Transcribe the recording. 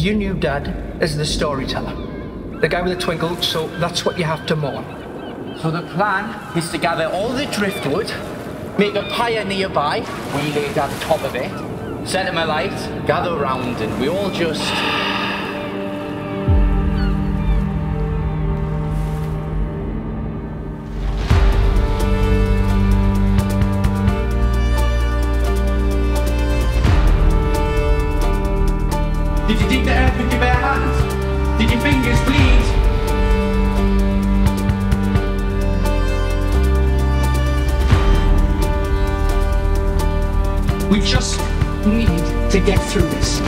You knew Dad as the storyteller, the guy with the twinkle, so that's what you have to mourn. So the plan is to gather all the driftwood, make a pyre nearby, we lay at the top of it, set him alight, gather around, and we all just Did you dig the earth with your bare hands? Did your fingers bleed? We just need to get through this.